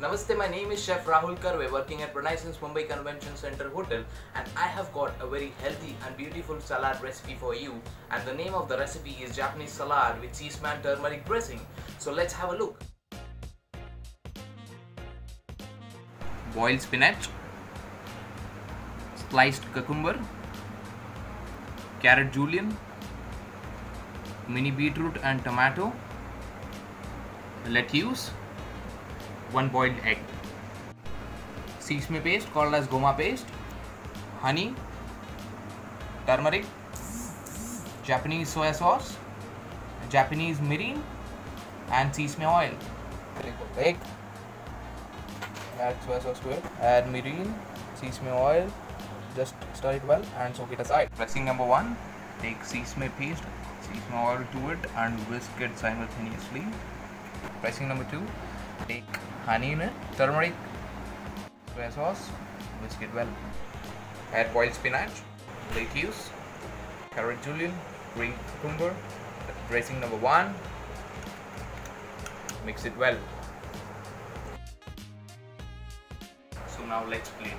Namaste, my name is Chef Rahul Karve working at Renaissance Mumbai Convention Center Hotel. And I have got a very healthy and beautiful salad recipe for you. And the name of the recipe is Japanese salad with sesame turmeric dressing. So let's have a look. Boiled spinach, sliced cucumber, carrot julienne, mini beetroot and tomato, lettuce, one boiled egg. Sesame paste called as goma paste, honey, turmeric, Japanese soy sauce, Japanese mirin, and sesame oil. Egg. Add soy sauce to it. Add mirin, sesame oil. Just stir it well and soak it aside. Pressing number one. Take sesame paste, sesame oil to it, and whisk it simultaneously. Pressing number two. Take honey in it, turmeric, soy sauce, whisk it well. Add boiled spinach, lettuce, carrot julienne, green cucumber, dressing number one. Mix it well. So now let's plate.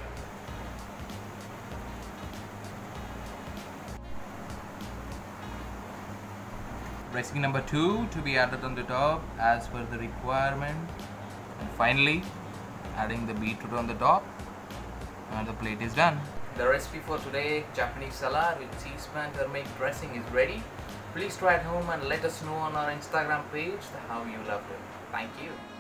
Dressing number two to be added on the top as per the requirement. And finally, adding the beetroot on the top. And the plate is done. The recipe for today, Japanese salad with sesame turmeric dressing is ready. Please try at home and let us know on our Instagram page how you loved it. Thank you.